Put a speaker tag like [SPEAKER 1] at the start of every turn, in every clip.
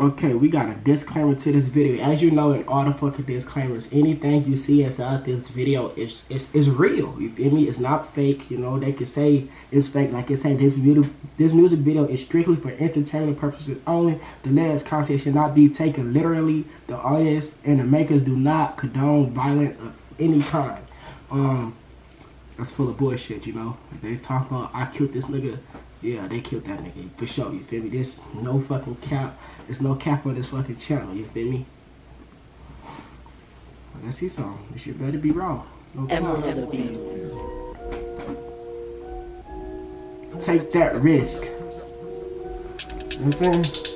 [SPEAKER 1] Okay, we got a disclaimer to this video. As you know, in all the fucking disclaimers, anything you see inside this video is is, is real. You feel me? It's not fake. You know, they can say it's fake. Like I say, this video, this music video is strictly for entertainment purposes only. The lyrics content should not be taken literally. The artists and the makers do not condone violence of any kind. Um, that's full of bullshit. You know, they talk about I killed this nigga. Yeah, they killed that nigga for sure. You feel me? There's no fucking cap. There's no cap on this fucking channel. You feel me? Let's see some. This shit better be raw. No Take that risk. You know what I'm saying?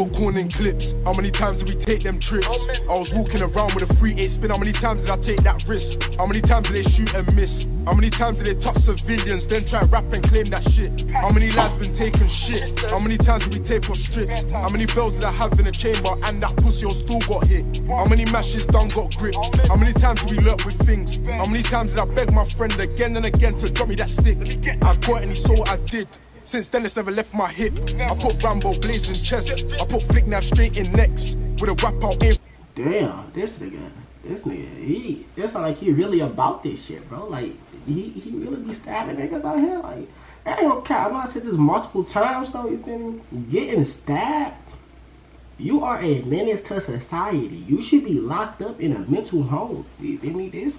[SPEAKER 2] Put corn in clips. How many times did we take them trips? I was walking around with a free eight spin. How many times did I take that risk? How many times did they shoot and miss? How many times did they touch civilians, then try rap and claim that shit? How many lives been taking shit? How many times did we tape off strips? How many bells did I have in the chamber and that pussy all still got hit? How many mashes done got grip? How many times did we lurk with things? How many times did I beg my friend again and again to drop me that stick? I got and he saw I did. Since then, it's never left my hip. I put Rambo blades in chest. I put flick nav straight in necks. With a wrap out in.
[SPEAKER 1] Damn, this nigga, this nigga, he, it's not like he really about this shit, bro. Like, he, he really be stabbing niggas out here. Like, that ain't cap. I know I said this multiple times, though, you feel me? Getting stabbed, you are a menace to society. You should be locked up in a mental home. You feel me? This,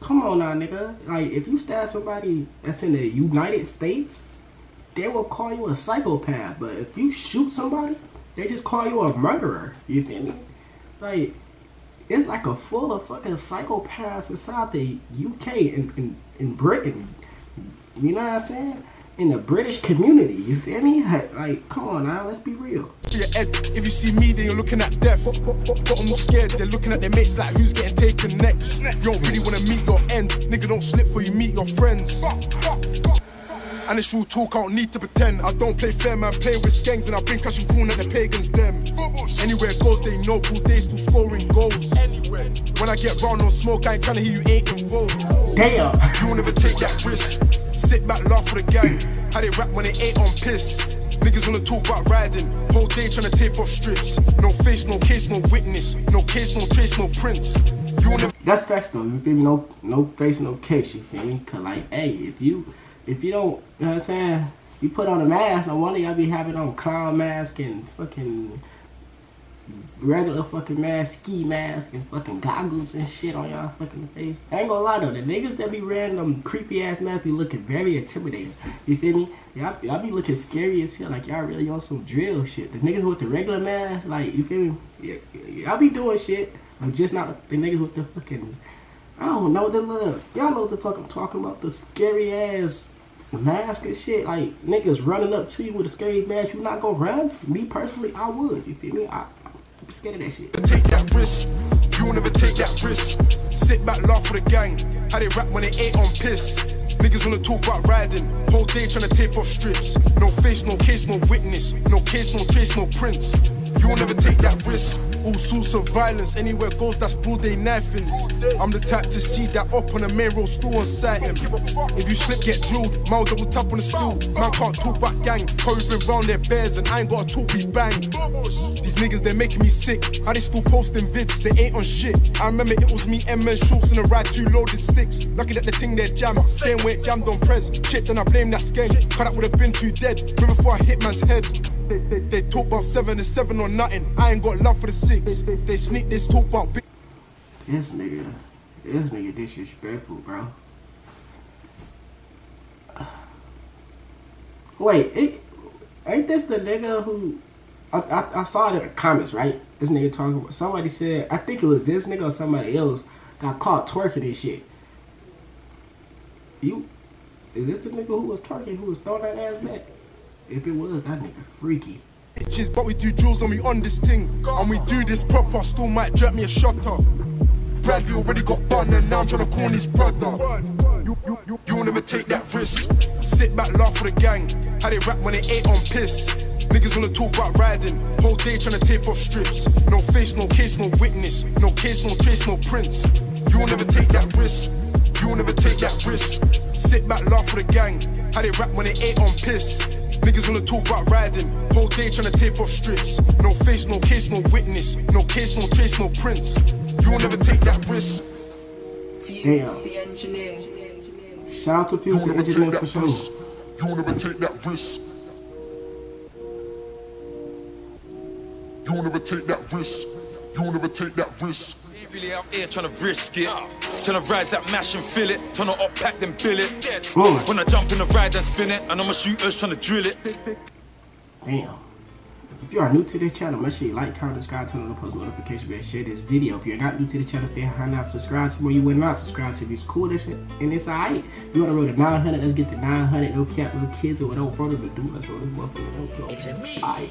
[SPEAKER 1] come on now, nigga. Like, if you stab somebody that's in the United States, they will call you a psychopath. But if you shoot somebody, they just call you a murderer. You feel me? Like, it's like a full of fucking psychopaths inside the UK and in, in Britain. You know what I'm saying? In the British community, you feel me? Like, come on now, let's be real.
[SPEAKER 2] If you see me, then you're looking at death. Them all scared, they're looking at their mates like who's getting taken next. You don't really wanna meet your end, nigga. Don't slip for you meet your friends. And it's real talk, I don't need to pretend. I don't play fair, man, play with skanks, and I bring cash and corn at the pagans, them. Anywhere it goes, they know, cool, they still scoring goals. Anywhere. When I get round on smoke, I ain't trying to hear you ain't involved.
[SPEAKER 1] Damn.
[SPEAKER 2] You will never take that risk. Sit back, laugh for the gang. How they rap when they ain't on piss. Niggas wanna talk about riding, whole day trying to tape off strips. No face, no case, no witness. No case, no trace, no prints. You will never.
[SPEAKER 1] That's facts though. You feel me? No, no face, no case. You feel me? Cause like, hey, if you, if you don't, you know what I'm saying? You put on a mask. No wonder y'all be having on clown mask and fucking regular fucking mask, ski mask, and fucking goggles and shit on y'all fucking face. I ain't gonna lie though, the niggas that be wearing them creepy ass masks be looking very intimidating. You feel me? Y'all, y'all be looking scary as hell, like y'all really on some drill shit. The niggas with the regular mask, like you feel me? Y'all be doing shit. I'm just not the niggas with the fucking. I don't know the look. Y'all know what the fuck I'm talking about. The scary ass mask and shit. Like niggas running up to you with a scary mask. You not gonna run? Me personally, I would. You feel me? I, I'm scared of that shit.
[SPEAKER 2] Take that risk. You never take that risk. Sit back, laugh for the gang. How they rap when they ain't on piss. Niggas wanna talk about riding. Whole day trying to tape off strips. No face, no case, no witness. No case, no trace, no prints. You will never take that risk. All sorts of violence, anywhere goes, that's broad day knifings. I'm the type to see that up on the main road, still on sight. If you slip, get drilled, mouth double tap on the stool. Man can't talk about gang, Curry been round their bears, and I ain't got to talk, we bang. These niggas, they're making me sick. How they still posting vids, they ain't on shit. I remember it was me, M Schultz, and a ride two loaded sticks. Lucky that the thing they jammed, same way it jammed on press. Shit, then I blame that skank. Cut that would have been too dead, way before I hit man's head. They, talk about seven and seven or nothing. I ain't got love for the six. They sneak this talk about.
[SPEAKER 1] This nigga, this nigga disrespectful, bro. Wait, it, ain't this the nigga who? I, I, I saw it in the comments, right? This nigga talking about somebody said I think it was this nigga or somebody else got caught twerking and shit. You is this the nigga who was twerking who was throwing that ass back? If it was, that nigga freaky.
[SPEAKER 2] Bitches, but we do jewels and we on this thing. And we do this proper, still might jerk me a shutter. Bradley already got bun and now I'm trying to corn his brother. You, you, you, you will never take that risk. Sit back, laugh for the gang. How they rap when they ain't on piss. Niggas wanna talk about riding, whole day trying to tape off strips. No face, no case, no witness. No case, no trace, no prints. You will never take that risk. You will never take that risk. Sit back, laugh with the gang. How they rap when they ain't on piss. Niggas wanna talk about riding, whole day trying to tape off strips. No face, no case, no witness. No case, no trace, no prints. You will never take that risk.
[SPEAKER 1] Damn.
[SPEAKER 3] the engineer.
[SPEAKER 1] Shout out to
[SPEAKER 2] You
[SPEAKER 1] Fuse
[SPEAKER 2] will
[SPEAKER 1] the
[SPEAKER 2] never
[SPEAKER 1] engineer
[SPEAKER 2] take
[SPEAKER 1] for
[SPEAKER 2] that
[SPEAKER 1] sure.
[SPEAKER 2] risk. You will never take that risk. You will never take that risk. You will never take that risk.
[SPEAKER 4] Really out here trying to risk it. Trying to rise that mash and fill it. Turn it up, pack then bill it.
[SPEAKER 1] Mm.
[SPEAKER 4] When I jump in the ride and spin it, and I'm a shooters trying to drill it.
[SPEAKER 1] Damn. If you are new to this channel, make sure you like, comment, subscribe, turn on the post notification bell, share this video. If you're not new to the channel, stay behind now, subscribe to me. You would not subscribe to me. It's cool, this shit, and it's alright. You want to roll to 900, let's get to 900. No cap, no kids, and without further ado, let's roll this motherfucker. It's me. Alright.